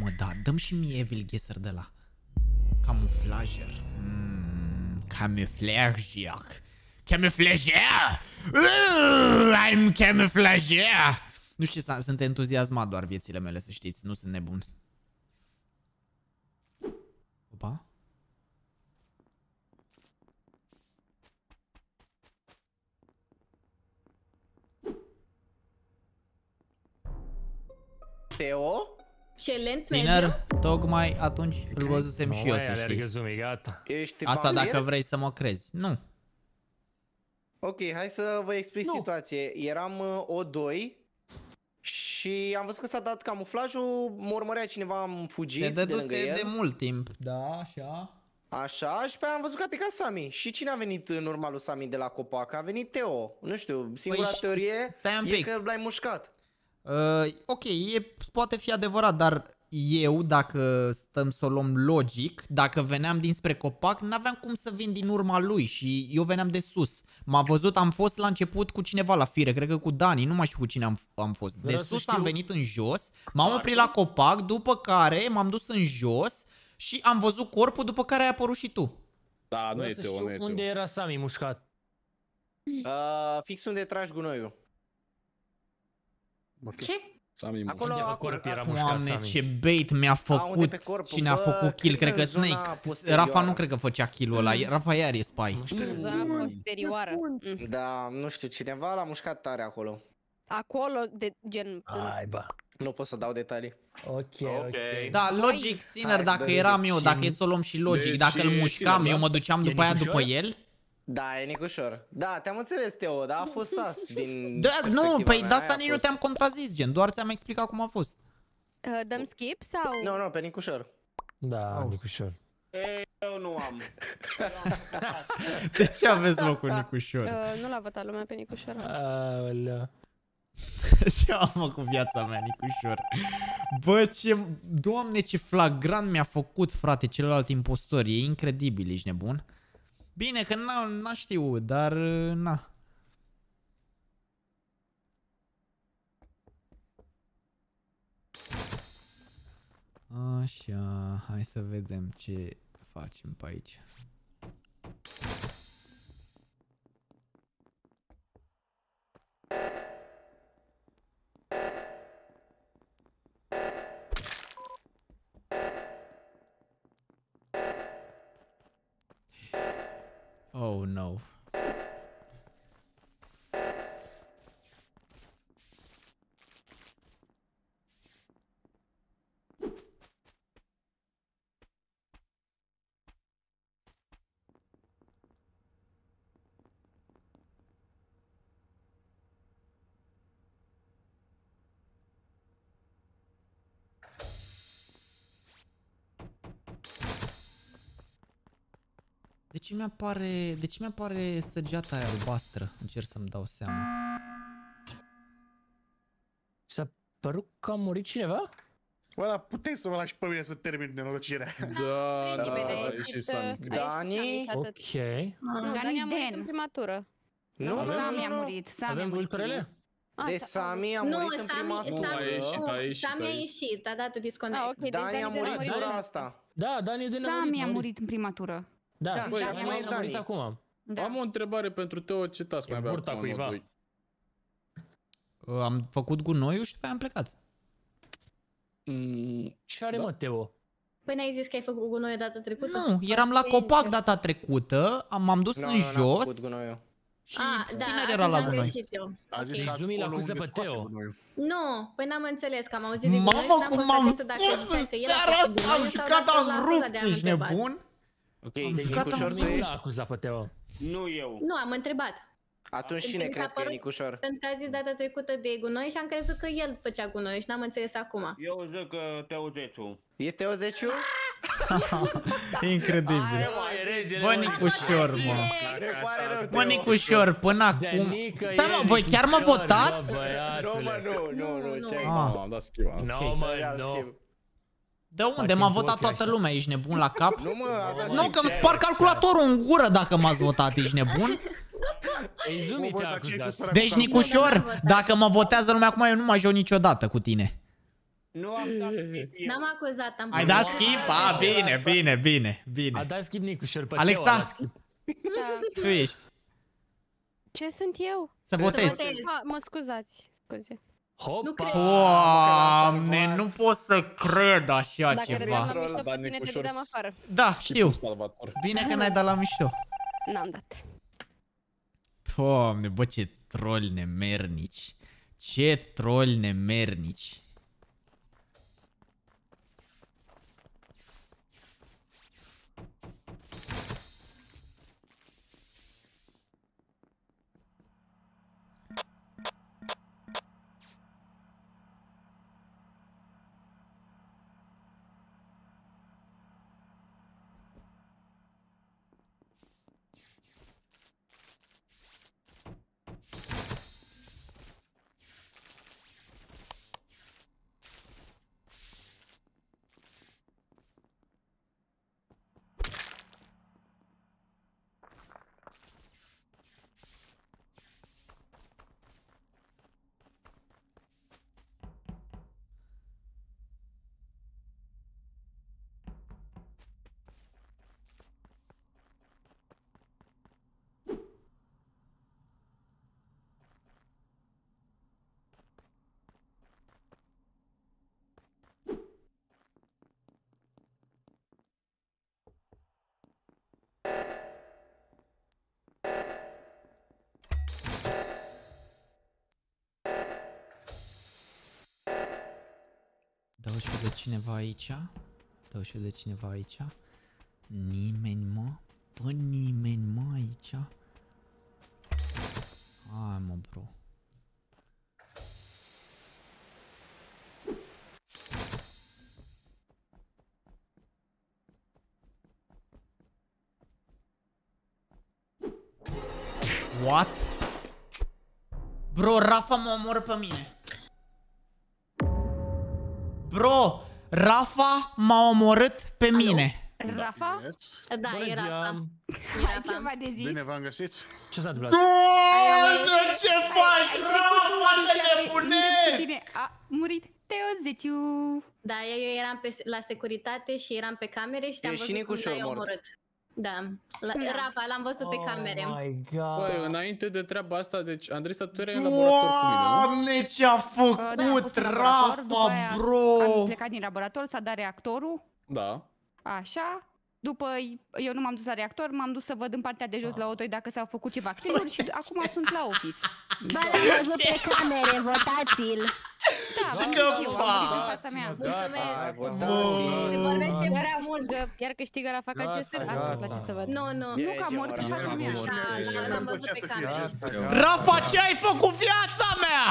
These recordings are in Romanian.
mă, da, dăm și mie Evil Gheser de la. Camuflajer. Mm, camuflajer. Camuflajer! Uh, I'm camuflajer! Nu știu, s- sunt entuziasmat doar viețile mele, să știți, nu sunt nebun. Opa. Teo? Ce lent Sinner, merge? tocmai atunci îl văzusem și eu, mai să alergă știi. Zumi, gata. Ești Asta vampir? dacă vrei să mă crezi. Nu. Ok, hai să vă explic Nu. situație. Eram uh, O2 și am văzut că s-a dat camuflajul, mă urmărea cineva, am fugit Se de lângă dăduse el. de mult timp. Da, așa. Așa, și pe aia am văzut că a picat Sami. Și cine a venit în urma lui Sami de la copac? A venit Teo. Nu știu, singura Păi și- teorie stai un e pic. că l-ai mușcat. Uh, ok, e, poate fi adevărat, dar eu, dacă stăm să o luăm logic, dacă veneam dinspre copac, n-aveam cum să vin din urma lui și eu veneam de sus. M-a văzut, am fost la început cu cineva la fire, cred că cu Dani, nu mai știu cu cine am, am fost. De Vreau să sus știu- am venit în jos, m-am oprit la copac, după care m-am dus în jos și am văzut corpul, după care ai apărut și tu. Da, nu Vreau e să Teo, știu nu e Teo. unde era Sami mușcat. Uh, fix unde tragi gunoiul. Ok. Ce? Sami mă. Acolo, Unde pe acolo, corp era acolo. mușcat Doamne, Sami? ce bait mi-a unde făcut. pe corp? Cine a Bă, făcut kill? cred Cred că că în zona Snake. posterioară. Rafa nu cred că făcea kill-ul ăla. Rafa iar e spy. Zona posterioară. Mm. Da, nu știu, cineva l-a mușcat tare acolo. Acolo, de gen... în- Ai, ba. Nu pot să dau detalii. Ok, ok. Da, logic, Sinner, Hai, dacă dă-i eram de eu, cine- dacă e să o luăm și logic, Deci, dacă îl Sinner, mușcam, da? eu mă duceam E după aia Nicușor? după el. Da, e Nicușor. Da, te-am înțeles, Teo, dar a fost sas din Da, nu, perspectiva păi mea, de asta aia a nici nu fost. te-am contrazis, gen, doar ți-am explicat cum a fost. Uh, Dăm skip sau... Nu, nu, pe Nicușor. Da, Nicușor. Eu nu am. De ce aveți mă cu Nicușor? Uh, nu l-a votat lumea pe Nicușor. Aoleu. Ce am mă cu viața mea, Nicușor? Bă, ce... Doamne, ce flagrant mi-a făcut, frate, celălalt impostor. E incredibil, ești nebun? Bine că n-a, n-a știut, dar na. Așa, hai să vedem ce facem pe aici. Oh no. De ce mi-apare, de ce mi-apare săgeata aia albastră? Încerc să-mi dau seama. S-a părut că a murit cineva? Bă, dar puteți să mă lași pe mine să termin nenorocirea. Da, da, Nimeni, da, ai e ieșit, și uh, Sami. ai ieșit Dani? Sami și atât. Ok. Nu, Dani a murit în prima tură. Nu, Avem- Sami a murit. Sami Avem a murit. vulturele? Ah, De sa- Sami a Nu, murit în prima Sami, Nu, a Sami, ieșit, nu, a ieșit, Sami a a ieșit. ieșit, a dat disconnect. Ah, ok, deci Dani a de murit murit. tura asta. Da, Dani e de Sami a murit în prima tură. Da, Da, da și Dani acum e a murit Dani. acum. Da. Am o întrebare pentru Teo, ce task E mai avea burta acum în cuiva. O2? Uh, Am făcut gunoiul și după aia am plecat. Mm, Ce are Da. mă, Teo? Păi n-ai zis că ai făcut gunoi data trecută? Nu, eram la copac data trecută, am- m-am dus Nu, în nu, n-am jos făcut gunoiul. și Ah, da, Sinner atunci era la am gunoi. greșit eu. A zis Deci că Zumi l-a acolo acuză unde pe scoate Teo. gunoiul. Nu, păi n-am înțeles că am auzit de gunoi Mamă, și n-am cum fost m-am atentă dacă scos ziceai în că el a seara făcut asta, am gunoiul sau jucat, dacă am l-a acuzat rupt, de a-l ești întrebat. nebun? Ok, Am deci jucat, am Nicușor tu rupt. Nu l-a ești. acuzat pe Teo. Nu eu. Nu, am întrebat. Atunci Pentru cine că mi s-a crezi că e părut- Nicușor? Pentru că a zis data trecută de gunoi și am crezut că el făcea gunoi și n-am înțeles acum. Eu zic că te auzețu. E Teo Zeciu? Incredibil. e regele, Bă, mă, Nicușor, mă. Ne pare rău, Mă, Teo. Nicușor, până acum... Danică Stai mă, e voi chiar mă Nicușor, votați? bă, Nu, băiatule. mă, nu, nu, nu, Nu, ce nu. ai? Ah. Nu, am dat schimb, am dat No, mă, Ia no. schimb. De unde? Facem M-a cu votat ochii toată așa. lumea, ești nebun la cap? Nu, mă, a dat Nu, schimb. că îmi spar calculatorul în gură dacă m-ați votat, ești nebun? Ei, Zumi Bă, te-a dar ce e cu acuzat. săracul Deci, calculator? Nicușor, dacă mă votează lumea acum, eu nu mai joc niciodată cu tine. Nu am dat skip eu. N-am acuzat, am Ai dat skip? A, bine, bine, bine, A bine. dat skip Nicușor pe Alexa. Teo, a dat skip. Da. Tu ești. Ce sunt eu? Să votezi. votezi. Ha, mă scuzați, scuze. Nu cred. Hopa! Doamne, nu pot să cred așa Dacă râdeam ceva. la mișto pe Dar tine, te Nicușor dădeam afară. Da, Și știu. tu, Salvator. Bine că n-ai dat la mișto. N-am dat. Doamne, bă, ce troli nemernici. Ce troli nemernici. Dau și de cineva aici. Dau și de cineva aici. Nimeni, mă. Bă, nimeni, mă, aici. Hai, mă, bro. M-a omorât pe mine. Rafa? Yes. Da, Bună era ziua! asta. Ai ceva de zis? Bine v-am găsit. Ce s-a întâmplat? Doamne, ce faci, Ai Rafa, te trecut cu nebunesc! tine. A murit Teo Zeciu. Da, eu eram pe, la securitate și eram pe camere și te-am E și văzut cum Nicușor l-ai mort. omorât. Da. La, Da. Rafa, l-am văzut pe camere. Oh my Băi, god! înainte de treaba asta, deci Andrei, tu erai în laborator cu mine, nu? Doamne, ce a Uh, da, am făcut fost în laborator, după Rafa, aia Am bro! plecat din laborator, s-a dat reactorul. Da. Așa. După eu nu m-am dus la reactor, m-am dus să văd în partea de jos la O2 dacă s-au făcut ceva clean și acum sunt la office. Ba, l-am văzut pe camere, votați-l. Da, Ce am că văzut eu, am văzut în faci, fața mea. Ai Mulțumesc. votat. Se vorbește prea mult. Câștigă, iar câștigă Rafa Gata, Chester? Asta îmi place gata. să văd. Nu, nu. Nu, că a murit în fața mea. Da, da, l-am văzut Plăcea pe să fie camere. acesta. Rafa, ce ai făcut cu viața mea?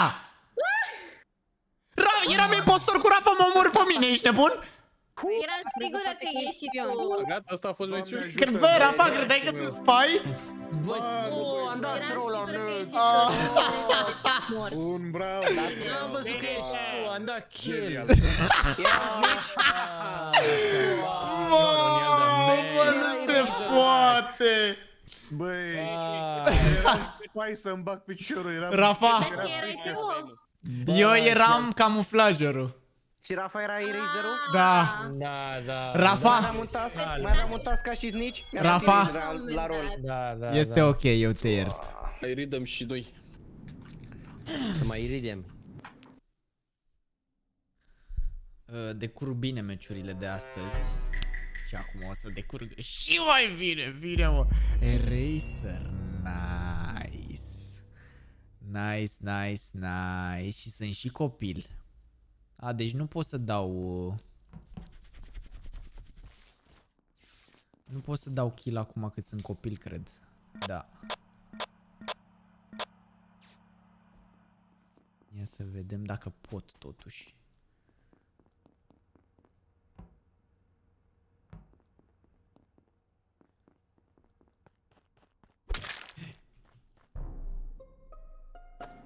Ra eram impostor cu Rafa, mă omor pe mine, ești nebun? Eram sigură că ești și tu. Gata, asta a fost Doamne meciul. ajută. Când, bă, Rafa, credeai că sunt spy? Bă, oh, am dat Eram troll la sigură că nerv. ești și tu. Ești mort. Un bravo. Am văzut că ești tu, am dat kill. Genial. Bă, bă, nu se poate! Băi, Ah. eram spy să-mi bag piciorul. Eram... Rafa, Dar ce erai tu? eu eram camuflajerul. Și Rafa era eraserul? Da. Da, da. Mai Rafa, aveam un task, mai aveam un task ca și Snitch. Mi-a dat Rafa. eraser la, la rol. Da, da, este da. ok, eu te iert. Îi ridăm și noi. Să mai ridem. Uh, Decurg bine meciurile de astăzi. Și acum o să decurg și mai bine, bine mă. Eraser, nice. Nice, nice, nice. Și sunt și copil. A, deci nu pot să dau... uh, Nu pot să dau kill acum cât sunt copil, cred. Da. Ia să vedem dacă pot totuși.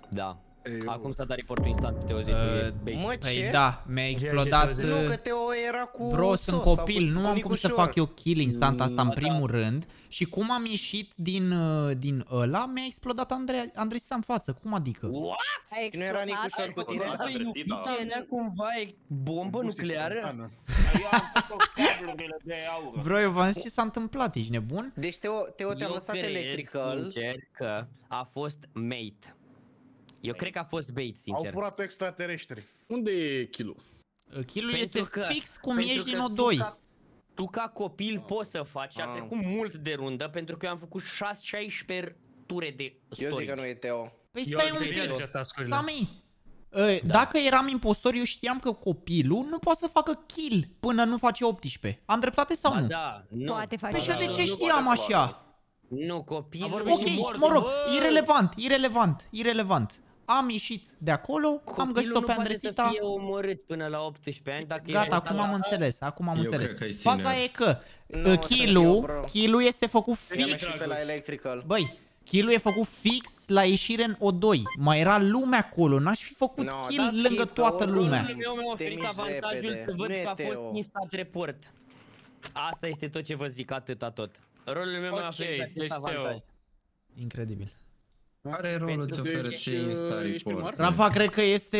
Da. Eu- Acum s-a dat reportul instant pe Teo 10 Uh, e bait. Mă, Păi ce? da, mi-a explodat... ce- Nu, uh, că Teo era cu Bro, sos sunt sau copil, cu nu am cum să bunicușor. fac eu kill instant asta în Mm, primul da. rând Și cum am ieșit din, uh, din ăla, mi-a explodat Andrei, Andrei în față, cum adică? What? Ai Nu era explodat? Nicușor cu tine? Băi, nu avea cumva e bombă Gust nucleară? instantană. Eu am făcut cablurile de aur. Bro, eu v-am zis ce s-a întâmplat, ești nebun? Deci Teo, Teo te-a Eu lăsat cred, electrical. sincer, că a fost mate. Eu cred că a fost bait, Au sincer. furat extraterestri. Unde e kill Uh, Kill-ul Pentru este că- fix cum pentru ești că din tu O2 ca- Tu ca copil poți să faci, a Ah. trecut mult de rundă pentru că eu am făcut 6-16 ture de Eu zic că nu storage. e Teo. Păi Eu stai aș un veni pic, deja tascurile. Sami uh, Dacă eram impostor, eu știam că copilul nu poate să facă kill până nu face 18 Am dreptate sau Ba nu? da, nu. Poate face. Păi și eu de da, ce nu știam așa? Nu, Am copilul... vorbit și Ok, Morty, mă rog, bă! irelevant, irelevant, irelevant. Am ieșit de acolo, am Copilul găsit-o nu pe poate Andresita. să fie omorât până la 18 ani dacă e Gata, votat acum la- am înțeles, acum am Eu înțeles. cred că e Faza sinner. e că Nu, uh, sunt eu, kill-ul, bro. kill-ul este făcut I-am fix. ieșit pe la electrical. Băi, kill-ul e făcut fix la ieșire în O2. Mai era lumea acolo, n-aș fi făcut No, kill dați lângă skip, toată că lumea. Rolul meu mi-a oferit miști avantajul repede. să văd Nu e că a fost Teo. instant report. Asta este tot ce vă zic, atâta tot. Rolul meu mi-a Ok, oferit acest deci Teo. avantaj. Incredibil. Care rolul Pentru ți că oferă deci, ție Insta uh, ești primar? report? Rafa cred că este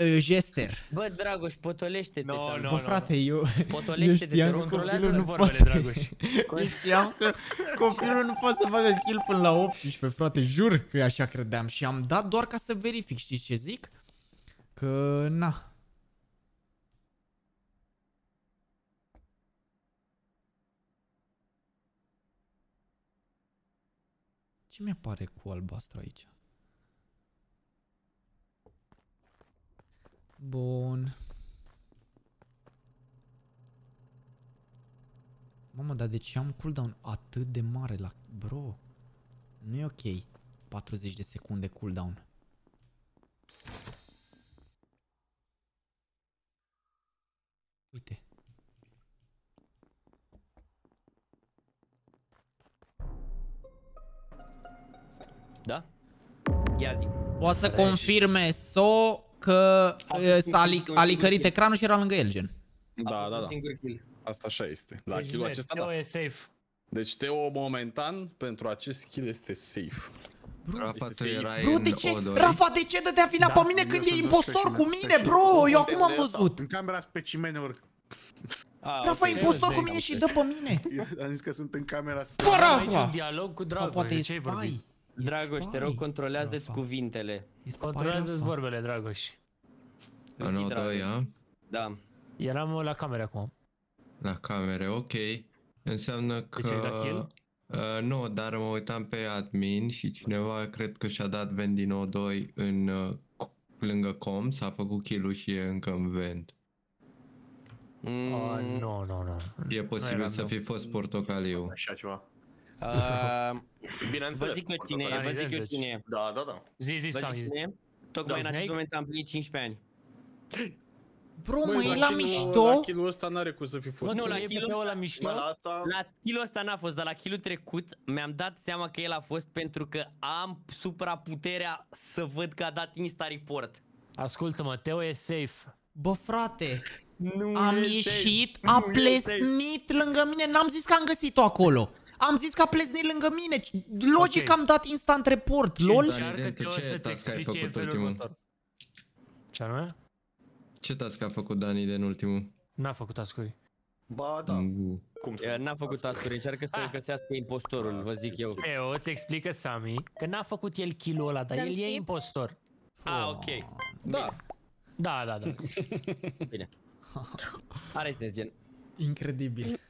uh, jester. Bă, Dragoș, potolește-te. No, te-am- no, Bă, frate, eu, eu Potolește-te, te știam rog. că Controlează copilul nu vorbele, poate. Dragoș. Eu știam că copilul nu poate să facă kill până la 18, frate, jur că așa credeam și am dat doar ca să verific, știți ce zic? Că na. Ce mi-apare cu albastru aici? Bun. Mamă, dar de ce am cooldown atât de mare la... Bro, nu e ok. 40 de secunde cooldown. Da? Ia zi. Poate să Fresh. confirme So că A e, fost s-a un ali- singur a licărit kill. ecranul și era lângă el, gen. A Da, fost da, un da. singur kill. Asta așa este. La Deci, kill-ul net, acesta, Teo da. e safe. Deci Teo momentan pentru acest kill este safe. Rafa, tu Este erai Bro, în de ce? O2. Rafa, de ce dădea vina Da, pe mine eu când sunt e dus impostor pe cu cine- mine, pe bro? cine- Eu acum am de- văzut. În camera specimenelor. A, Rafa e ok. impostor eu cu zic, mine și ok. dă pe mine. Eu am zis că sunt în camera Bă, specimenor. Am aici un Rafa! dialog cu Sau Dragoș, poate de e ce ai vorbit? spy. E Dragoș, te rog, spy. controlează-ți Rafa. cuvintele. E spy, Controlează-ți Rafa. vorbele, Dragoș. În Zi, O2, Dragoș. a? Da. Eram la camere acum. La camere, ok. Înseamnă că... Deci ai dat kill? Uh, nu, dar mă uitam pe admin și cineva cred că și-a dat vent din O2 în, uh, c- lângă com, s-a făcut kill și e încă în vent. Mm, Oh, nu, nu, nu. E posibil eram să eu. fi fost portocaliu. Așa ceva. Uh, Bineînțeles. vă zic eu cine e, vă zic eu cine e. Da, da, da. Zi, zi, Vă zic Sami. cine e? Tocmai Da, în acest Snake? moment am plinit 15 ani. Bro, Băi, mă, e la la kill-ul- mișto? La kill-ul ăsta n-are cum să fi fost. Nu, Nu, la la pe kill-ul Teo la ăsta- mișto. Bă, la asta... La kill ăsta n-a fost, dar la kill trecut mi-am dat seama că el a fost pentru că am supraputerea să văd că a dat insta report. Ascultă-mă, Teo e safe. Bă, frate, Nu am e ieșit, safe. a Nu e plesnit lângă mine, n-am zis că am găsit-o acolo. Am zis că a plesnit lângă mine. Logic Ok. am dat instant report, lol. Dani, Încearcă Dentu, Teo ce să-ți task ai explice în făcut felul ultimul? următor. Ce anume? Ce task a făcut Dani de în ultimul? N-a făcut ascuri. Ba, da. Mm. Cum E, N-a făcut task încearcă să găsească impostorul, vă zic eu. Teo îți explică Sami că n-a făcut el kill-ul ăla, dar Dăm el e skip? impostor. Ah, ok. Da. Da, da, da. Bine. Are sens, gen. Incredibil.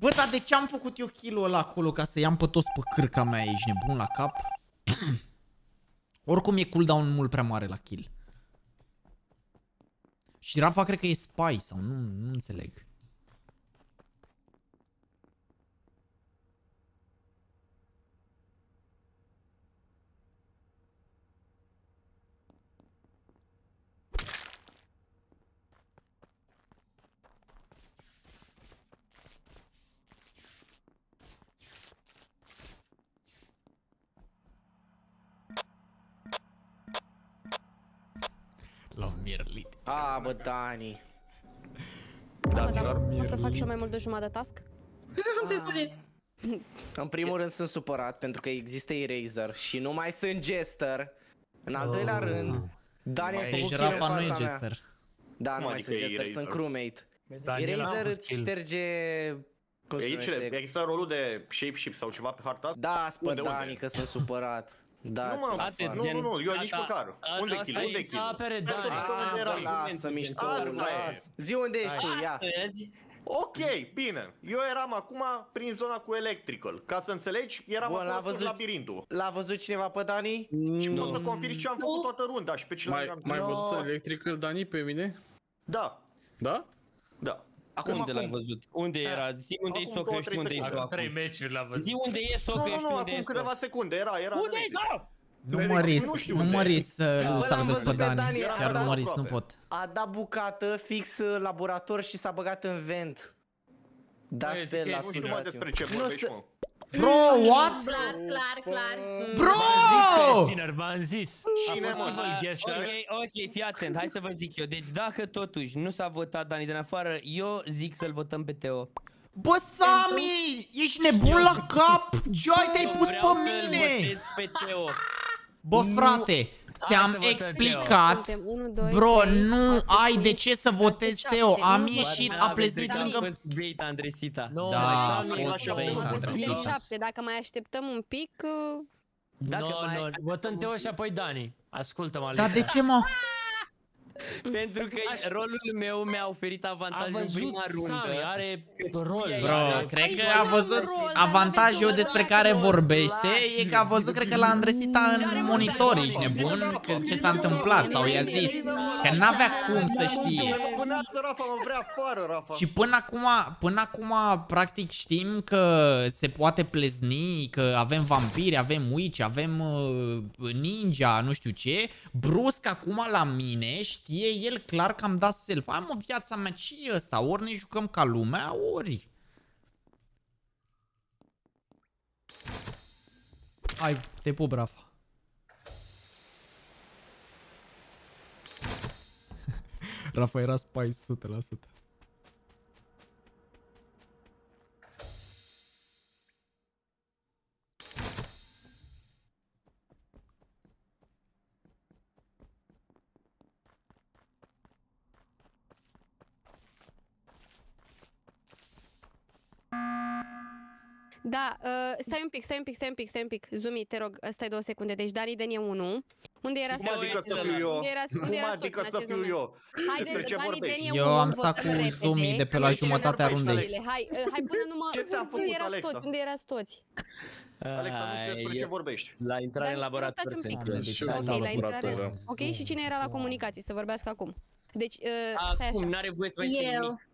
Bă, dar de ce am făcut eu kill-ul ăla acolo ca să i-am pe toți pe cârca mea, ești nebun la cap? Oricum e cooldown mult prea mare la kill. Și Rafa cred că e spy sau nu, nu înțeleg. A, bă, Dani. Da, dar o să fac și eu mai mult de jumătate de task? Te pune. În primul rând sunt supărat pentru că există Eraser și nu mai sunt Jester. În al doilea rând, Dani a Deci făcut kill Rafa în nu e fața mea. jester. Da, Cum nu mai adică sunt e Jester, Eraser? sunt crewmate. Daniel a Eraser făcut îți kill. șterge... Cum se Aici numește? există rolul de shapeshift sau ceva pe harta asta? Da, spă Unde, Dani unde? că sunt supărat. Da, Nu, mă, Atât, nu, gen, nu, nu, eu nici asta- măcar. a- Unde asta kill? e Unde Să kill? apere Hai să Dani. vedem, Ah, era. bă, lasă mișto, Asta e. las. Zi unde ești tu, ia. Astăzi, Ok, bine. Eu eram acum prin zona cu electrical. Ca să înțelegi, eram Bun, l-a acolo văzut- văzut... labirintul. L-a văzut cineva pe Dani? Și Nu. pot să confirm ce am făcut toată runda și pe ce Mai, l-am mai No. văzut Electrical Dani pe mine? Da, Da? da. Acum, unde l-ai acum. văzut? Unde era? Zi unde e Acum Socă, două, știu trei unde e secunde. Socă Acum trei acum. meciuri l-a văzut. Zi unde e Nu, Socă, nu, știu nu, unde e acum câteva Socă. secunde era, era Unde e electrical. Socă? Nu Medic, mă nu risc, știu nu unde mă e. risc să Bă, îl l-am salvez văzut pe pe Dani. Dani, Chiar era nu mă risc, nu aproape. pot. A dat bucată fix uh, laborator și s-a băgat în vent. Da, Băi, zic sper că e la Nu știu sigur. mai despre ce Nu vorbești, se- mă. Bro, what? Clar, clar, clar. Bro! V-am zis că e sinner, v-am zis. A Cine, fost mă? evil guesser. Ok, ok, fii atent, hai să vă zic eu. Deci dacă totuși nu s-a votat Dani din afară, eu zic să-l votăm pe Teo. Bă, Sami, ești nebun la cap? Joy, te-ai pus Vreau pe să-l mine! votez pe Teo. Bă, frate, ți-am să votăm explicat. Suntem unu, doi, Bro, trei, nu patru, ai cinci, de ce să șase, votezi șapte. Teo. Am Nu, ieșit, bă, a da, pleznit da, lângă... A fost bait, Andresita. Nu, Da, a Sami, fost așa bait, cum Suntem Andresita. șapte, dacă mai așteptăm un pic... uh, Dacă Nu, mai- nu, votăm Teo și apoi Dani. Ascultă-mă, Alexa. Dar de ce, mă? Pentru că Aș- rolul meu mi-a oferit A avantaj în văzut prima Sami, rundă. are rol. Bro, are- cred Păi că și a eu am văzut rol, dar avantajul n-aveți despre rol, care rol, vorbește e că a văzut, cred că la Andresita în monitor, ești nebun? Că ce s-a întâmplat sau i-a zis că n-avea cum să știe. Mă puneață Rafa, mă vrea afară, Rafa. Și până acum, până acum, practic știm că se poate plezni, că avem vampiri, avem witch, avem uh, ninja, nu știu ce. Brusc acum la mine știe el clar că am dat self. Am o viața mea, ce e ăsta? Ori ne jucăm ca lumea, ori... Hai, te pup, Rafa. Rafa era spice 100%. Da, uh, stai un pic, stai un pic, stai un pic, stai un pic. Zumi, te rog, stai două secunde. Deci Dani Dani e 1. Unde era Cum adică să fiu eu? Unde era, unde Cum era adică tot în să acest fiu moment? eu? Haide, Despre ce Dani vorbești? Dani e Eu unul, am stat votăm cu repede. Zumi de pe la Deci, jumătatea vorbești, rundei. Doile. Hai, uh, hai până numai... Ce ți-am unde făcut, erați Alexa? toți? Unde erați toți? Alexa, nu știu despre Ai, ce vorbești. La intrare în Dar laborator stați un pic. sunt eu. Deci, Și eu da, Ok, la la intrare. laborator, da. Ok, și cine era la comunicații? Să vorbească acum. Deci, uh, stai Acum așa. n-are voie să mai spune Eu. nimic.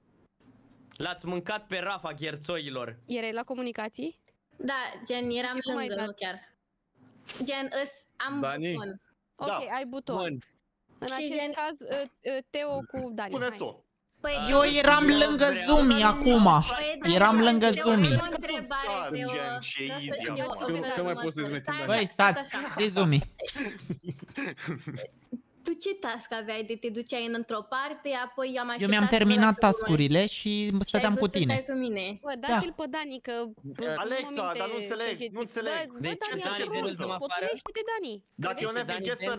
L-ați mâncat pe Rafa gherțoilor. Erai la comunicații? Da, gen, eram Și cum ai lângă, dat? nu chiar. Gen, îs, am Dani? buton. Ok, Da. ai buton. Bun. În Și acest gen- caz, uh, uh, Teo cu Dani. hai. Pune-s-o. Păi, Eu eram lângă Zumi acum. Păi, da, Eram da, lângă Teo, Zumi. am o întrebare, Sunt Teo. gen și Vreau să- easy eu- acum. eu- Când- când mai poți să-ți meți în Stai, Băi, stați, stați, stai, zi Zumi. Tu ce task aveai de te duceai în într-o parte, apoi am Eu așteptat mi-am să terminat las cu voi. tascurile și Și ai stăteam vrut cu să tine. stai cu mine. Bă, dați-l pe Dani, că... bă, Alexa, nu mă minte dar nu înțeleg, săgeți. nu înțeleg. Bă, bă, Deci, Dani, Dani, are de rol. dăm afară? Potrivește-te, Dani. Dacă eu n-am fi Dani, guesser...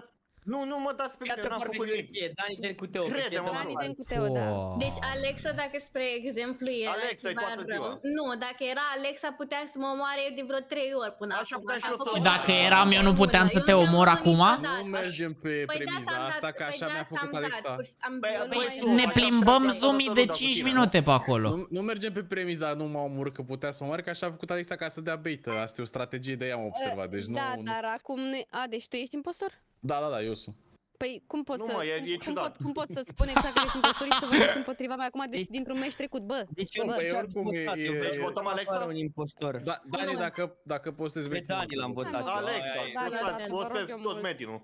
Nu, nu mă dați pe mine, Iată n-am foarte făcut nimic. hârtie, Dani ten cu Teo. că Crede-mă, ce dăm mă. Dani, afară? dăm cu Teo, da. Oh. Deci Alexa, dacă spre exemplu era Alexa, e ceva toată ziua. rău, nu, dacă era Alexa putea să mă omoare de vreo 3 ori până Așa acum. puteam și A eu să făcut o Și omor. dacă o eram eu, nu bună. puteam să Eu te nu omor am acum? niciodată. Nu mergem pe Păi da, premiza s-am asta, dat- că păi așa da, mi-a făcut s-am dat, Alexa. pur și- am- Păi, eu nu păi, mai- tu, Ne așa plimbăm puteam să Zumi dau de tot 5 cu tine. minute pe acolo. Nu, nu mergem pe premiza, nu mă omor că putea să mă omoare, că așa a făcut Alexa ca să dea bait. Asta e o strategie de ea am observat. Deci nu, Da, nu... dar acum... Nu... A, deci tu ești impostor? Da, da, da, eu sunt. Păi cum pot Nu, să... mă, e- cum, e cum, ciudat. pot, cum pot să spun exact că ești impostor și să votez împotriva mea acum de, Deci- dintr-un meci trecut, bă? Deci eu Bă, nu păi ce-ați oricum e- votat, eu e- vreau Deci să votăm votăm Alexa? afară un impostor. Da, Dani, dacă, dacă poți să-ți Pe vei Dani l-am votat. Da, Alexa, Ai, Da, tu da, stai- da, tu vă rog stai eu tot mult. medinul.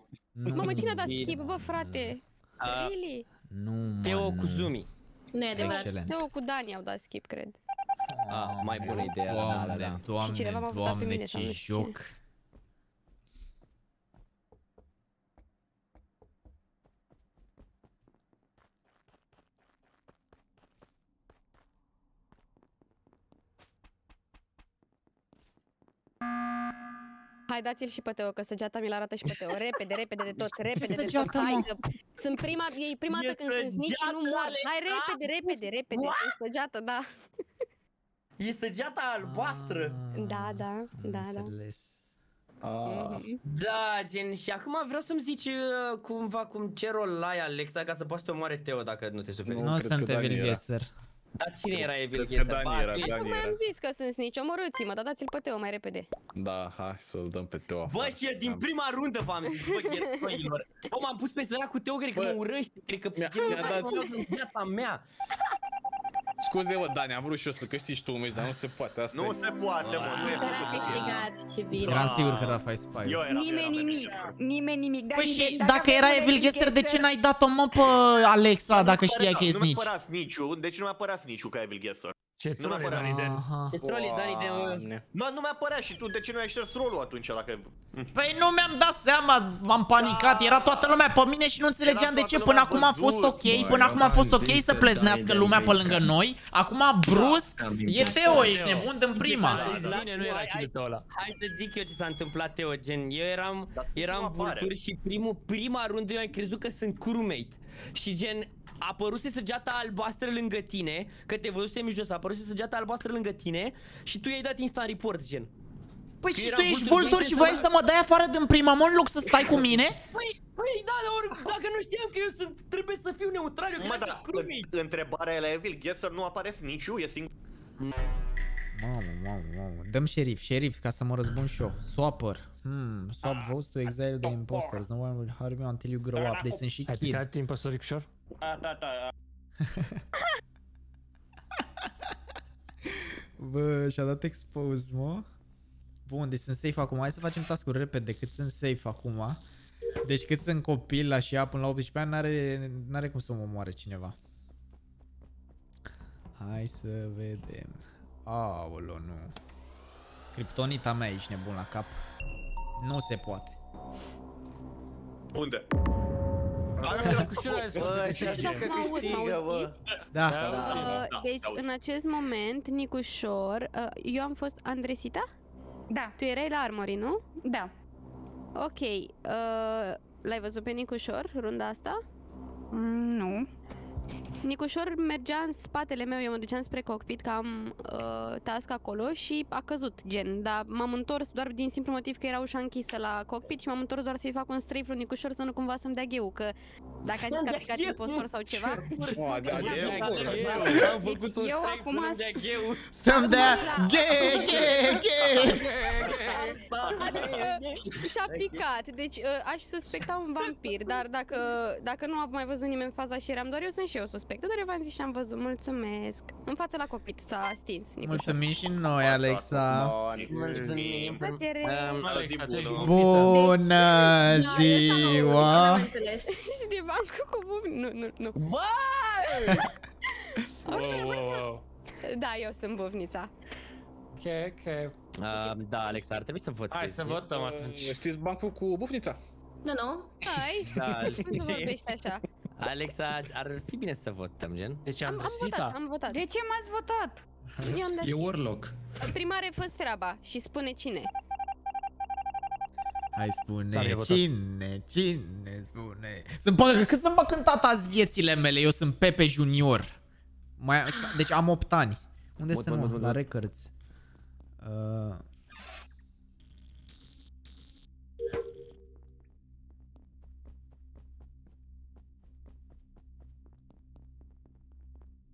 Mamă, cine a dat Bine. skip, bă, frate? A, Really? Nu, mă, Teo cu nu. Zumi. Nu e adevărat. Excelent. Teo cu Dani au dat skip, cred. Ah, mai bună idee. Da, da, Doamne, da. Și cineva doamne, m-a votat pe doamne, mine sau ce nu știu cine. joc. Hai dați-l și pe Teo, că săgeata mi-l arată și pe Teo. Repede, repede de tot, repede de tot. săgeată, Hai, mă? că sunt prima, e prima E dată când sunt nici și nu săgeată, mor. Hai Alexa! repede, repede, repede. Sunt săgeată, da. E săgeata albastră. Da, da, da, da. Înțeles. Mhm. Da, gen, și acum vreau să-mi zici uh, cumva cum ce rol ai, Alexa, ca să poți să te omoare Teo dacă nu te superi. Nu, Nu cred sunt că Dani Evil era. Guesser. Dar cine era Evil Cred că Guesser? Dani Ba, era, tu ești- Dani. Tocmai era. am zis că sunt nici omorâți-mă, dar dați-l pe Teo mai repede. Da, hai să-l dăm pe Teo Bă, afară. și e din Am- prima rundă v-am zis, bă, iertoilor. Bă, m-am pus pe sărac cu Teo, cred că Bă, mă urăște, cred că mi-a- gen, mi-a nu dat- mai vreau în viața mea. Scuze, mă, Dani, am vrut și eu să câștigi tu un meci, dar nu se poate. Asta Nu e. se poate, mă, nu e Dar a făcut să fie. câștigat, ce bine. Eram sigur că Rafa e spy. Eu eram, Nimeni eram nimic, nimeni nimic. Păi Dani, și dacă dacă avem era un Evil Guesser, de ce n-ai dat-o mă pe Alexa dacă știai că e Nu mi-a snitch? părea snitch de ce nu mi-a părea snitch ca Evil Guesser? Ce Nu troll e mă părea. Dani Den. Aha. Ce troll e Dani de... Doamne. Mă, nu mi-a părea și tu de ce nu ai șters rolul atunci dacă... Păi nu mi-am dat seama, m-am panicat, era toată lumea pe mine și nu înțelegeam Era de ce. toată Până lumea acum a fost văzut. ok, Băi, până eu acum a fost v-am ok zis să că pleznească Dani lumea pe Dani lângă Dani. noi. Acum brusc Am e inventat. Teo, ești nebun din prima. A zis bine, nu era Hai- kill ăla. Hai să zic eu ce s-a întâmplat, Teo, gen, eu eram, Dar ce eram mă apare? vultur și primul, prima rundă eu am crezut că sunt crewmate. Și gen, a apăruse săgeata albastră lângă tine, că te văzusem jos, a apăruse săgeata albastră lângă tine și tu i-ai dat instant report, gen. Păi Că și era tu ești vultur, vultur bine și să voiai mă- să mă dai afară din prima, mă, în loc să stai cu mine? Păi, păi, da, dar ori, dacă nu știam că eu sunt, trebuie să fiu neutral, eu Mă, credeam că dar sunt crewmate. întrebarea e la Evil Guesser nu apare snitch e singur. Mamă, mamă, mamă. Dăm șerif, șerif, ca să mă răzbun și eu. Swapper. Hmm, swap votes to exile the imposters. No one will harm you until you grow up. Deci sunt și Ai kid. picat impostoric ușor? Da, da, da. Bă, și-a dat expose, mă. Bun, deci sunt safe acum. Hai să facem task-uri repede, cât sunt safe acum. Deci cât sunt copil la și ea până la 18 ani, n-are, n-are cum să mă moare cineva. Hai să vedem. Aolo, nu. Kryptonita mea, ești nebun la cap. Nu se poate. Unde? Bă, că și Nu ce știu știți dacă că mă aud, mă câștigă, bă. auziți? Da. Da. Uh, da, deci, auzi. în acest moment, Nicușor, uh, eu am fost Andresita? Da, Tu erai la Armory, nu? da. Ok, uh, l-ai văzut pe Nicușor, runda asta? Mm, nu. Nicușor mergea în spatele meu, eu mă duceam spre cockpit, că am uh, task acolo și a căzut, gen. Dar m-am întors doar din simplu motiv că era ușa închisă la cockpit și m-am întors doar să-i fac un strafe lui Nicușor să nu cumva să-mi dea gheu, că dacă a zis că a picat impostor sau ceva... Oh, da, e Am făcut un Eu strike acum să-mi dea gheu. Să-mi dea ghe, ghe, ghe. Adică și-a picat, deci uh, aș suspecta un vampir, dar dacă, dacă nu a mai văzut nimeni faza și eram doar eu, sunt și eu suspectă, dar eu v-am zis și am văzut, mulțumesc. În fața la cockpit s-a stins, Nicușor. Mulțumim și noi, Alexa. Mulțumim. Plăcere. Um, Alexa, tu ești bună. Bună N-am ziua! înțeles. Și de bancul cu bubni. Nu, nu, nu. Bă! Wow, wow, wow. Da, eu sunt buvnița. Ok, ok. Uh, da, Alex, ar trebui să votezi. Hai să votăm atunci. Știți bancul cu bufnița? Nu, nu. Hai, Da. cum să vorbești așa? Alexa, ar fi bine să votăm, gen. Deci Am, am votat, Andresita. am votat. De ce m-ați votat? Eu am dat. E Warlock. Primare, fă treaba și spune cine. Hai S-a spune votat. cine, cine spune Sunt bă, cât să-mi bag în tata azi viețile mele, eu sunt Pepe Junior Mai, Deci am 8 ani Unde Vot, sunt vot, mă? vot, La vot. records uh...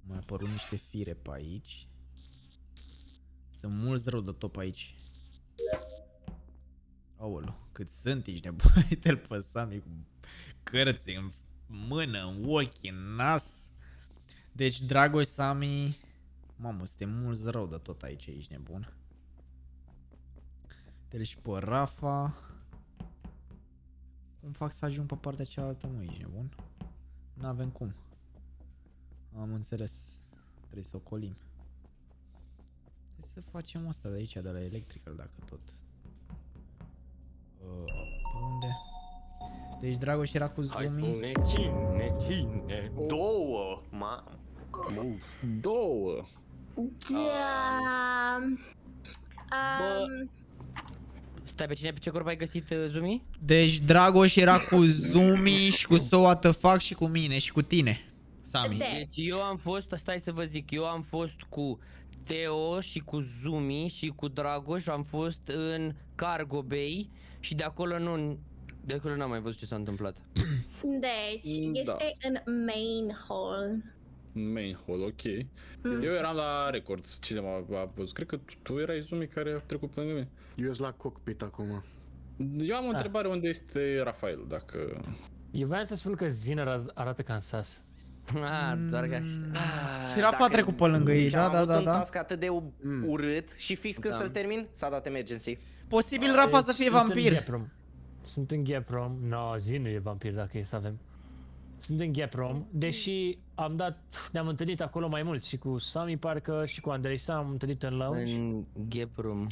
Mai apărut niște fire pe aici Sunt mulți rău de top aici Aolo, cât sunt, ești nebun, uite-l pe Sami cu cărți în mână, în ochi, în nas. Deci, Dragoș, Sami, mamă, suntem mulți rău de tot aici, ești nebun. Deci pe Rafa. Cum fac să ajung pe partea cealaltă, mă, ești nebun? N-avem cum. Am înțeles. Trebuie să o colim. Trebuie să facem asta de aici, de la Electrical, dacă tot. Uh, pe unde? Deci Dragoș era cu Hai Zumi. spune cine, cine. Două, ma. Două. Da. Um, Stai, pe cine, pe ce corp ai găsit, uh, Zumi? Deci Dragoș era cu Zumi și cu So What the Fuck și cu mine și cu tine, Sami. De- Deci eu am fost, stai să vă zic, eu am fost cu Teo și cu Zumi și cu Dragoș, am fost în Cargo Bay și de acolo nu, de acolo n-am mai văzut ce s-a întâmplat. Deci, Mm, da. este în main hall. Main hall, ok. Mm. Eu eram la Records, cine m-a a văzut? Cred că tu, tu erai Zumi care a trecut pe lângă mine. Eu sunt la cockpit acum. Eu am o întrebare unde este Rafael, dacă... Eu voiam să spun că Zina ar- arată ca în sas. Ah, doar că Mm. așa. Și Rafa a trecut pe lângă ei, Deci da, am da, avut da, un da. task atât de u- urât și fix când Da. să-l termin, s-a dat emergency. Posibil Rafa să fie Sunt în vampir. Gaprom. Sunt în Gaprom. No, zi nu e vampir dacă e să avem. Sunt în Gaprom, deși am dat, ne-am întâlnit acolo mai mult și cu Sami parcă și cu Andreista am întâlnit în lounge. În Gap Room.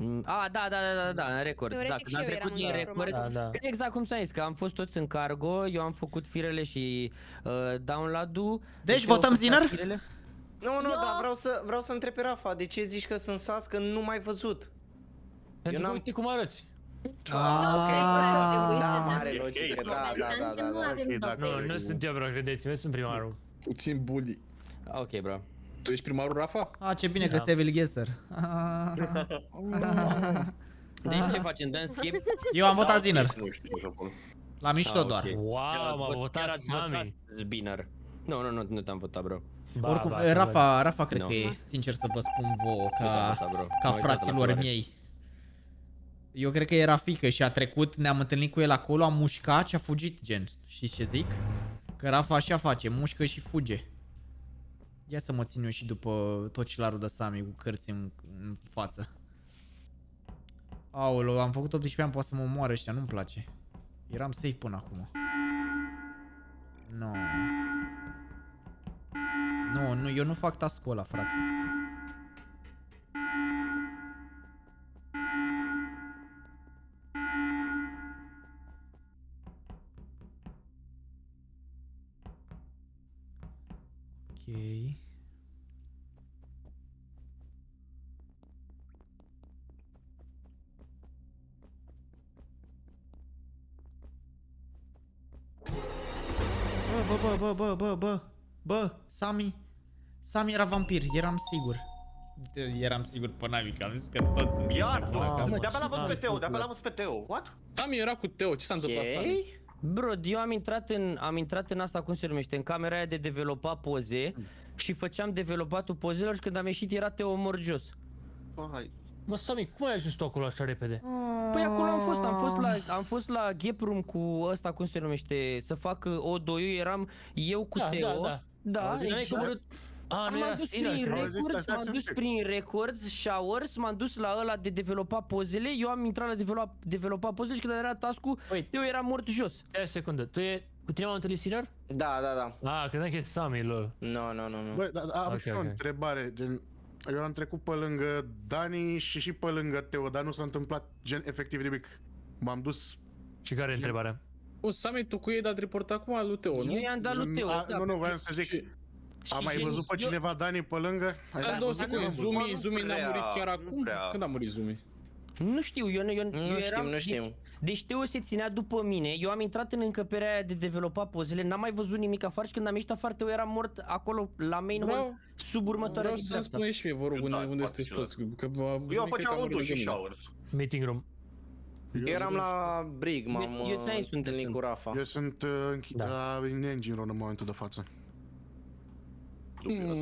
Mm, A, da, da, da, da, da, în record. Da, Teoretic când am și eu trecut eram din în Gap Room record. Da, da. Exact cum s-a zis, că am fost toți în cargo, eu am făcut firele și uh, download-ul. Deci Teo votăm făcea Zinner? firele. Nu, nu, Eu- dar vreau să, vreau să întreb pe Rafa, de ce zici că sunt sas că nu mai văzut? Pentru că n-am- uite cum arăți. Ah, Da, mare logică, da, da, da, da, Nu da. avem Ok, dacă- dovezi. Nu, nu sunt eu, bro, credeți-mă, eu sunt primarul. Puțin bully. Ok, bro. Tu ești primarul Rafa? A, ce bine că Da. se Evil Gesser. Deci ce facem? Dăm skip? Eu am votat Zinner. Nu știu ce să pun. La mișto Ah, doar. ok. Wow, Chiar m-a ați votat chiar ați Sami. Zbiner. Nu, nu, nu, nu te-am votat, bro. Ba, Oricum, ba, Rafa, Rafa cred No. că e, sincer să vă spun vouă, Nu te-am ca, votat, bro. ca M-am uitat la fraților culoare. miei. Eu cred că era fică și a trecut, ne-am întâlnit cu el acolo, am mușcat și a fugit, gen. Știți ce zic? Că Rafa așa face, mușcă și fuge. Ia să mă țin eu și după tocilarul de Sami cu cărți în, în față. Aolo, am făcut 18 ani, poate să mă omoare ăștia, nu-mi place. Eram safe până acum. No. Nu, nu, eu nu fac task-ul ăla, frate. Bă, bă, bă, bă, bă, bă, bă, bă, Sami, Sami era vampir, eram sigur. De- Eram sigur pe namic, am zis că toți sunt Iar, niște nu, buracani. de-abia l-am văzut pe Teo, de-abia l-am văzut pe Teo. What? Sami era cu Teo, ce s-a întâmplat, Sami? Ok. Bro, eu am intrat în, am intrat în asta, cum se numește, în camera aia de developa poze și făceam developatul pozelor și când am ieșit era Teo morgios. Hai. Mă, Sami, cum ai ajuns tu acolo așa repede? Păi acolo am fost, am fost la, am fost la Gap Room cu ăsta, cum se numește, să fac uh, O2, eram eu cu Da, Teo. da, da. Da, Auzi, n-ai exact. coborât- A, nu M-am era dus Sinner, prin cred. Auzi, stai, records, stați m-am un dus pic. prin records, showers, m-am dus la ăla de developa pozele, eu am intrat la developa, developa pozele și când era task-ul, Păi- eu eram mort jos. Stai o secundă, tu e... Cu tine m-am întâlnit Sinner? Da, da, da. Ah, credeam că e Sami, lol. Nu, nu, nu, nu. Băi, dar am Ok, și o ok. întrebare. Gen, eu am trecut pe lângă Dani și și pe lângă Teo, dar nu s-a întâmplat gen efectiv nimic. M-am dus... Și care e întrebarea? Bun, Sami, tu cu ei dat report acum lui Teo, nu? Eu i-am dat lui Teo, A, da. nu, nu, voiam să zic. Și- Am mai și- văzut pe eu- cineva Dani pe lângă? Ai Dar dat două văzut? secunde, nu, Zumi, nu Zumi n-a prea, murit chiar nu acum? prea. Când a murit Zumi? Nu știu, eu, eu, Nu eu știm, eram, nu știm. Deci Teo se ținea după mine, eu am intrat în încăperea aia de developa pozele, n-am mai văzut nimic afară și când am ieșit afară, Teo era mort acolo la main hall, Vreau, sub următoarea vreau să-mi dreapta. spuneți și mie, vă rog, unde, Da, unde foarte sunteți toți? ciudat. Că m-a- Eu Zumi cred că făceam a murit O2 și lângă mine. showers. Meeting room. Eu eram la Brig, m-am Eu- eu ți-am zis uh, unde întâlnit sunt. cu Rafa. Eu sunt uh, închi- Da. la, în engine room în momentul de față. Dubios.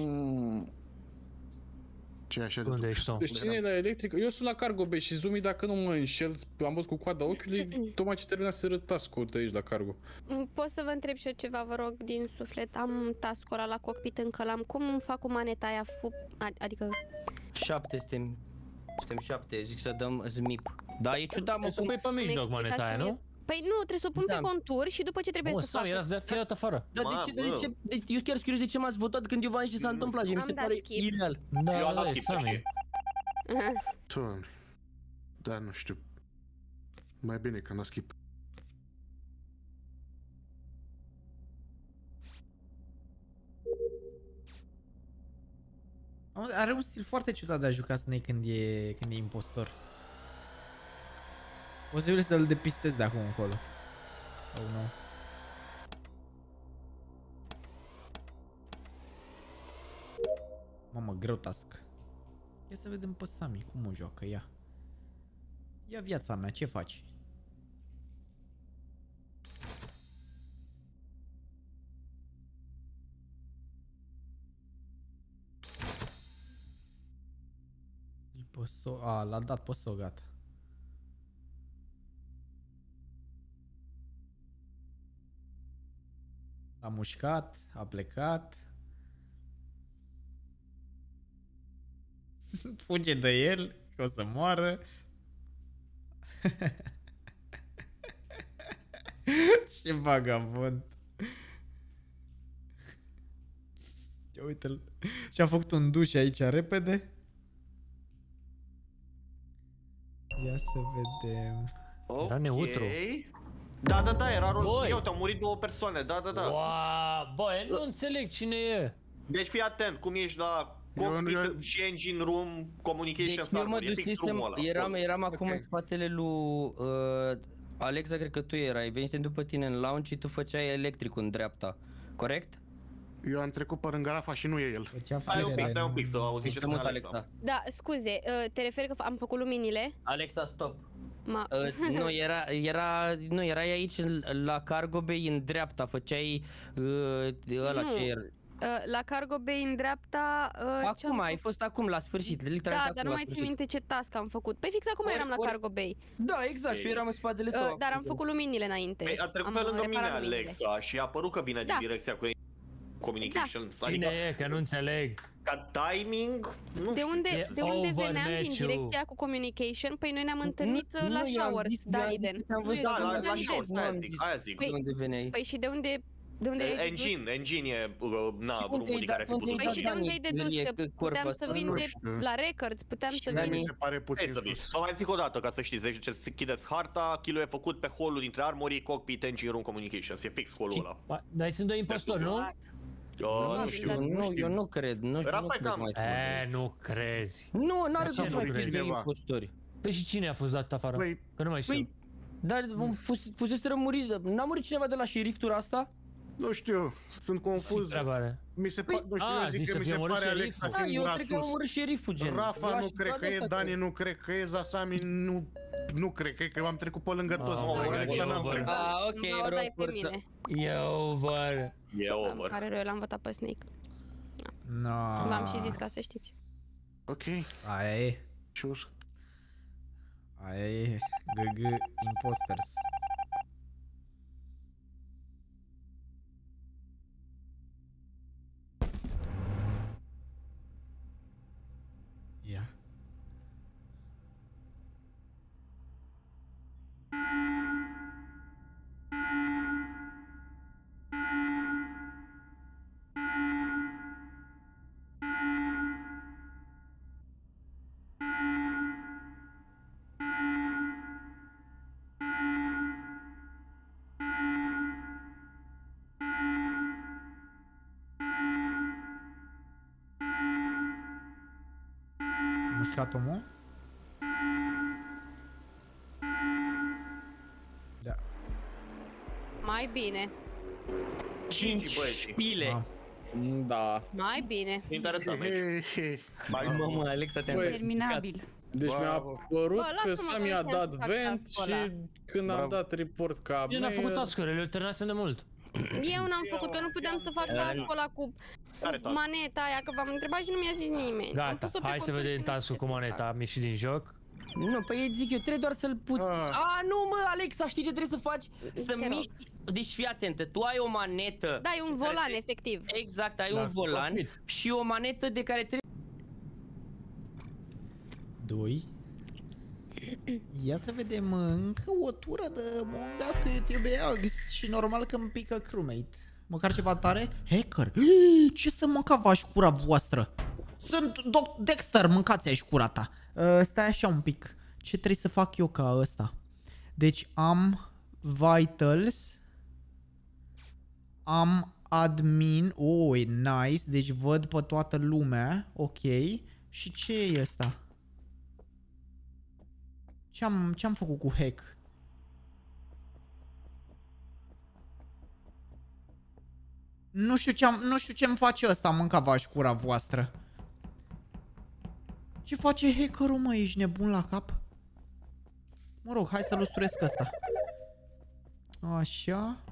Ce e așa de Unde ești tu? Deci cine e la electric? Eu sunt la Cargo Bay și Zumi, dacă nu mă înșel, am văzut cu coada ochiului, tocmai ce termina să răt task de aici la Cargo. Mm, Pot să vă întreb și eu ceva, vă rog, din suflet. Am task-ul ăla la cockpit încă l-am. Cum fac cu maneta aia? Fu... a- Adică... Șapte suntem, suntem șapte, zic să dăm zmip. Da, e ciudat, mă, O să cum... pui pe mijloc explica moneta și aia, mie. nu? Păi nu, trebuie să o pun Da. pe contur și după ce trebuie Mă, să Sami, fac? erați de fiat afară. Dar de Mamă. ce, de ce, de, eu chiar curios de ce m-ați votat când eu v-am zis ce s-a Nu întâmplat, știu. mi se Am dat pare skip. ireal. Da, Eu am da, dat e skip, Sami. Doamne. Da, nu știu. Mai bine că n-a skip. Am- Are un stil foarte ciudat de a juca Snake când e, când e impostor. Posibil să-l depistez de acum încolo. Oh, nu. Mamă, greu task. Ia să vedem pe Sami cum o joacă ea. Ia viața mea, ce faci? Pe so a, l-a dat pe so, gata. L-a mușcat, a plecat. Fuge de el, că o să moară. Ce vagabond. Ia uite-l. Și-a făcut un duș aici repede. Ia să vedem. Era neutru. Da, da, da, era rol. Băi. Eu, te-au murit două persoane, da, da, da. Wow, băi, nu înțeleg cine e. Deci fii atent, cum ești la cockpit eu- și engine room, communication Deci eu server, mă e fix dusesem, room-ul ăla. eram, eram acum în spatele lui uh, Alexa, cred că tu erai, venisem după tine în lounge și tu făceai electricul în dreapta, corect? Eu am trecut pe lângă Rafa și nu e el. Făcea Stai un pic, stai un pic să auzi ce Ești spune mult, Alexa. Alexa. Da, scuze, uh, te referi că f- am făcut luminile? Alexa, stop. Ma... Uh, nu, era, era, nu, erai aici în- la Cargo Bay în dreapta, făceai uh, ăla Nu. ce era. Uh, la Cargo Bay în dreapta... Uh, ce Acum, am ai fost acum la sfârșit, literal Da, acum dar nu la mai țin sfârșit. minte ce task am făcut. Păi fix acum Ori- eram la ori- Cargo Bay. Da, exact, și eu eram în spatele tău. Uh, dar am acum. făcut luminile înainte. Păi a trecut am pe lângă mine reparat luminile. Alexa și a apărut că vine din Da. direcția cu communications. Cine Adică e, că nu înțeleg. ca timing, nu De știu unde, ce de să- unde over veneam din match-ul. direcția cu communication? Păi noi ne-am întâlnit Nu, uh, la nu, eu am showers, zis- eu am zis Dariden. că te-am Nu, văzut eu Da, zic la, de la unde showers, veneai. aia zic, aia zic. Păi- De unde veneai? Păi și de unde, de unde ai dedus? Engine, engine e, uh, na, Și unde drumul ai din dat- care ai fi unde putut Păi și de Dani, unde ai dedus? e Că corpul puteam să ăsta. vin Nu de știu. la records, puteam să Dani- vin... Mi se pare puțin Hai să sus. Să mai zic o dată ca să știți, deci să chideți harta, kill e făcut pe holul dintre armory, cockpit, engine room, communications, e fix holul ăla. Ba, Dar sunt doi impostori, nu? Eu nu Probabil, știu. dar- Nu, eu nu cred, nu, Era nu fai cred cam- mai spune. E, nu crezi. Nu, n-are De să ce nu mai crezi? fie Cineva. impostori. Păi și cine a fost dat afară? Păi, Că nu mai știu. Păi, dar fus- fuseseră murit, n-a murit cineva de la șeriftura asta? nu știu, sunt confuz. Treaba are. Mi se pare, nu știu, a, eu zic zici că să mi fie se omorât pare șeriful. Alexa Da, eu singura cred că a sus. omorât șeriful, gen. Rafa L-aș nu cred da că de e, asta Dani nu cred că e, Zasami nu, nu cred, cred că am trecut pe lângă toți. Oh mă, my God, Alexa e n-am over. trecut. Ah, ok, Mă o dai pe Robert, mine. E over. E Îmi over. pare rău, eu l-am votat pe Snake. No. V-am și zis ca să știți. Ok, Aia e. sure. Aia e. GG Imposters. Mușcat omul? Da. Mai bine, Cinci băieți. Pile. Ah. Da. mai bine. Interesant aici. Hei, hei. Mai Mă, mă, Alexa, te-am Băi, certificat. Terminabil. Deci mi-a Bravo. părut Bă, că lasă-mă Sami că a nu dat știam să fac vent task-ul și ăla. când am Bravo. dat report ca Eu n-am făcut mea, task-urile, le terminasem de mult. Eu n-am făcut, că nu puteam să fac task-ul ăla cu, Care cu task? maneta aia, că v-am întrebat și nu mi-a zis nimeni. Am Gata, pus-o pe hai să control vedem și nu task-ul știu cu ce să maneta. fac. Am ieșit din joc. Nu, păi zic eu, trebuie doar să-l puți... Ah. A, nu mă, Alexa, știi ce trebuie să faci? Să Te rog. miști... Deci fii atentă, tu ai o manetă... Da, e un pe care volan, te- efectiv. Exact, ai La un volan cockpit. și o manetă de care trebuie... 2. Ia să vedem încă o tură de mongas cu YouTube Ags și normal că îmi pică crewmate. Măcar ceva tare? Hacker! Ce să mâncava cura voastră? Sunt Doc Dexter, mâncați aici cura ta. Uh, stai așa un pic. Ce trebuie să fac eu ca ăsta? Deci am vitals, am admin, oh, e nice, deci văd pe toată lumea, ok. Și ce e ăsta? Ce-am ce -am făcut cu hack? Nu știu ce am nu știu ce face ăsta, mâncavaș și cura voastră. Ce face hackerul, mă? Ești nebun la cap? Mă rog, hai să lustresc ăsta. Așa.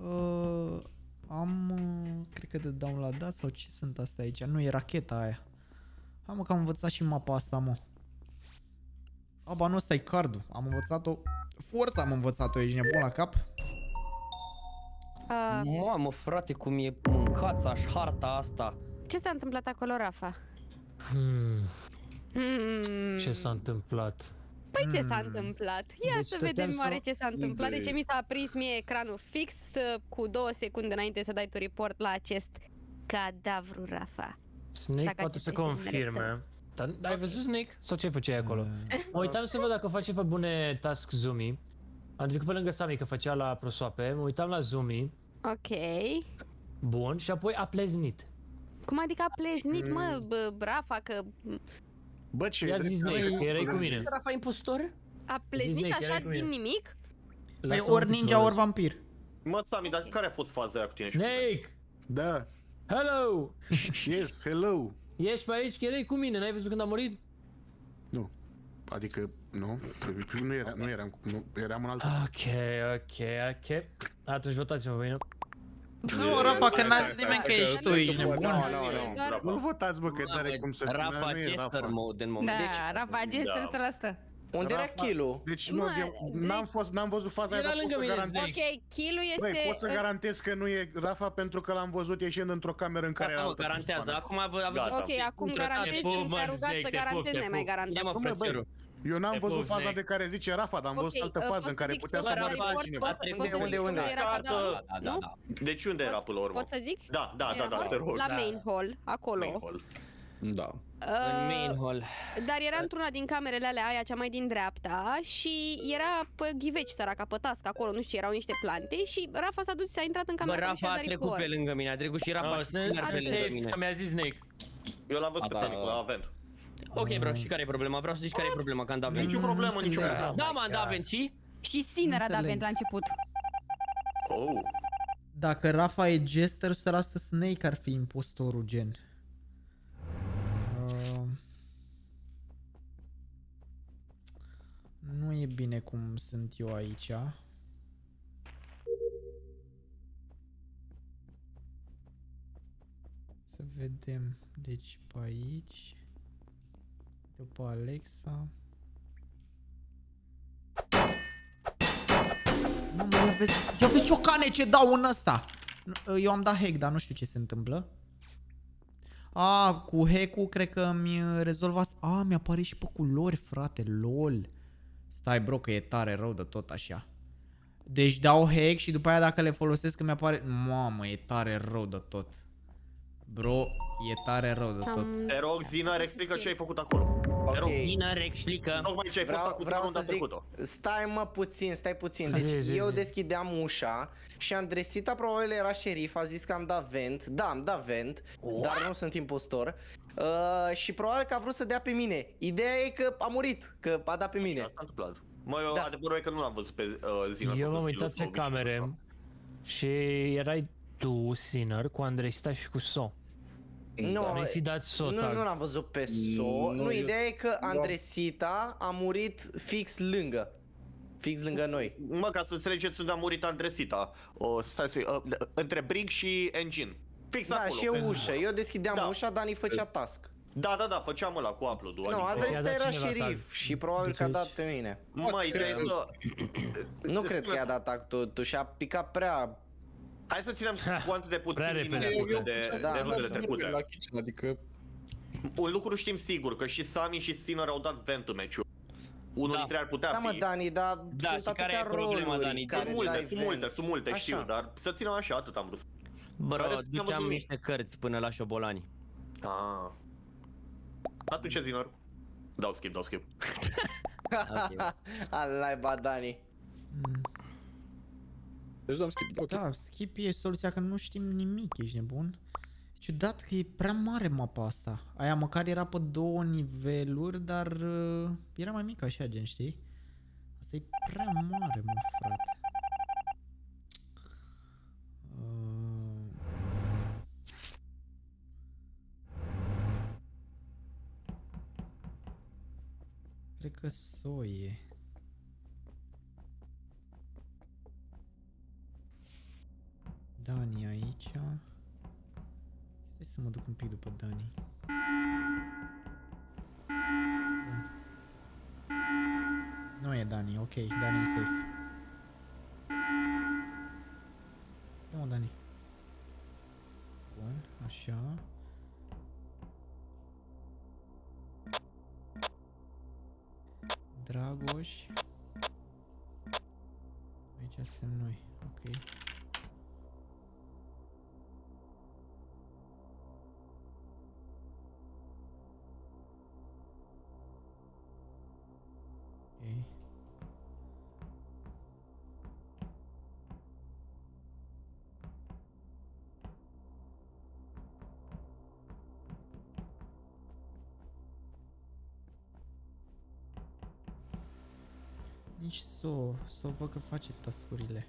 Uh, am... Uh, cred că de da sau ce sunt astea aici? Nu, e racheta aia. Hai mă că am învățat și mapa asta, mă. Aba, nu ăsta e cardul. Am învățat-o... Forța am învățat-o, ești nebun la cap? Uh, Mamă, frate, cum e mâncața și harta asta. ce s-a întâmplat acolo, Rafa? Hmm, Hmm. ce s-a întâmplat? Păi ce s-a Hmm. întâmplat? Ia Deci să stăteam vedem să- oare ce s-a întâmplat. De Unde ce e? mi s-a aprins mie ecranul fix uh, cu două secunde înainte să dai tu report la acest cadavru, Rafa? Snake Dacă poate să acesta este numele confirme. Dar ai văzut Snake? Sau ce făceai acolo? Mă uitam să văd dacă face pe bune task Zumi. Am trecut pe lângă Sami că făcea la prosoape, mă uitam la Zumi, Ok. bun, și apoi a pleznit. Cum adică a pleznit, mă, bă, Rafa, că Bă, ce Ia e zi drept? Snake, că erai cu mine. Rafa impostor? a pleznit Snake, așa erai cu din mine. nimic? Păi Lasă-mă ori puțin ninja, să ori văd. vampir. Mă, Sami, dar care a fost faza aia cu tine? și cu mine? Snake! Da. Hello! Yes, hello. Ești pe aici, că erai cu mine, n-ai văzut când am murit? Nu. Adică, nu. Nu, era, nu eram, nu, eram în altă... Ok, ok, ok. Atunci votați-mă pe mine. Nu, Rafa, că n-a zis nimeni că ești tu, ești nebun. Nu, nu, nu. Doar Nu-l votați, bă, că n-are cum să... Rafa nu e Jester mode în moment. Da, Deci, Rafa Jester 100%. Unde era Rafa- kill Deci nu, Mă, eu deci- n-am fost, n-am văzut faza aia, Era dar pot lângă să mine, garantez. Snake. Ok, kill este... Băi, pot să garantez că nu e Rafa pentru că l-am văzut ieșind într-o cameră în care Gata, era mă, altă garantează. persoană. Acum a vă- a Gata. văzut. Ok, acum Intră, garantezi te pup, când te-a mă, rugat Snake, să te pup, garantezi, te n-ai mai pup. garantat. Ia mă, Nu, mă, băi, frățioru. Eu n-am Te văzut pup, faza Snake. de care zice Rafa, dar am văzut Ok, altă uh, fază pot în să care zic putea și să la moară report? altcineva. Pot- Unde, pot să unde, zic unde? unde era Gata. cadavrul? Da, da, Nu? da. Deci unde era până la urmă? Pot să zic? Da, da, da, da, te rog. La Da. main hall, acolo. Main hall. Da. În main Uh, hall. dar era într-una din camerele alea, aia cea mai din dreapta și era pe ghiveci săraca, pe tască acolo, nu știu, erau niște plante și Rafa s-a dus, s-a intrat în Bă, camera lui și Rafa a a dat trecut report. pe lângă mine, a trecut și Rafa Oh, și sunt Sinar pe sunt lângă safe, mine. că mi-a zis Snake. Eu l-am văzut pe Da, Sami da, la da. avent. Ok, bro, și care e problema? Vreau să zici care e problema, că am dat vent. Nicio problemă, nicio înțeleg. problemă. Da, m-am dat vent și? Și Sinner a dat Înțeleg. vent la început. Oh. Dacă Rafa e Jester, 100% Snake ar fi impostorul gen. nu e bine cum sunt eu aici. Să vedem. Deci pe aici. După Alexa. Nu, mă, ia vezi, ia vezi ciocane ce dau în ăsta. Eu am dat hack, dar nu știu ce se întâmplă. A, cu hack-ul cred că mi rezolvă asta. A, mi-apare și pe culori, frate, lol. Stai, bro, că e tare rău de tot așa. Deci dau hack și după aia dacă le folosesc îmi apare... Mamă, e tare rău de tot. Bro, e tare rău de tot. Am- Te rog, Zinar, explică ce ai făcut acolo. Te rog, Ok. Ziner explică. tocmai ce ai fost Vreau, acuzat vreau runda să zic, trecută. stai mă puțin, stai puțin. Zi, Deci zi, eu zi. deschideam ușa și Andresita probabil era șerif, a zis că am dat vent. Da, am dat vent, dar nu sunt impostor. Uh, și probabil că a vrut să dea pe mine. Ideea e că a murit, că a dat pe mine. Da, s-a întâmplat. Mă, eu Da. adevărul e că nu l-am văzut pe uh, Zinar. Eu m-am făcând uitat kill-ul pe sau camere niciodată. și erai tu, Sinner, cu Andreista și cu So. Nu, Ai fi dat So nu, tag. nu l-am văzut pe So. Nu, Nu, eu- ideea e că Andresita a murit fix lângă. Fix lângă noi. Mă, ca să înțelegeți unde a murit Andresita. O, stai să uh, între Brig și Engine. Fix Da, acolo. și eu ușă. Eu deschideam Da. ușa, Dani făcea task. Da, da, da, făceam ăla cu upload-ul. Nu, adică- I-a Andresita dat era cineva șerif tag. și probabil că a Deci dat pe mine. Măi, cred trebuie că- să... Nu cred că i-a dat tag tu, tu și-a picat prea... Hai să ținem cont de puțin Prea din repede. minute Eu- de, eu- da, de nu rundele sunt trecute. La kitchen, adică Un lucru știm sigur, că și Sami și Sinner au dat vent în meciul. Unul Da. dintre ei ar putea Da, mă, fi. Dani, dar Da, sunt și care atâtea e problema, roluri Dani? care Sunt multe, dai sunt vent. multe, sunt multe, Așa. știu, dar să ținem așa, atât am vrut. Bro, Care să ne-am duceam văzut niște cărți până la șobolani. Ah. Atunci, Zinor. Dau skip, dau skip. Al naiba, Dani. Deci dăm skip. Ok. Da, skip e soluția că nu știm nimic, ești nebun. Ciudat că e prea mare mapa asta. Aia măcar era pe două niveluri, dar uh, era mai mică așa, gen, știi? Asta e prea mare, mă, frate. Cred că soie. Dani aici. Stai să mă duc un pic după Dani. Nu e Dani, ok, Dani e safe. Dragoș. Aici suntem noi, ok. Nici so, so văd că face tasurile.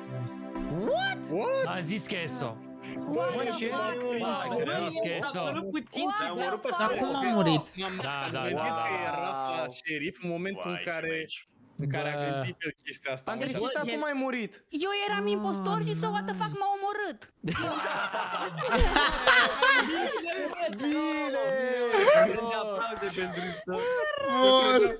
Nice. Am zis că e so. Bă, ce? Am zis că e so. puțin Ți-a omorât pe Dar cum a murit? Da, da, Gândit da. că era la șerif în momentul în care, în care a Bă. gândit el chestia asta. mă, și a- Andresita cum ai murit? Eu eram impostor și so what the fuck m-a omorât. Bine! Aplauze pentru Mor!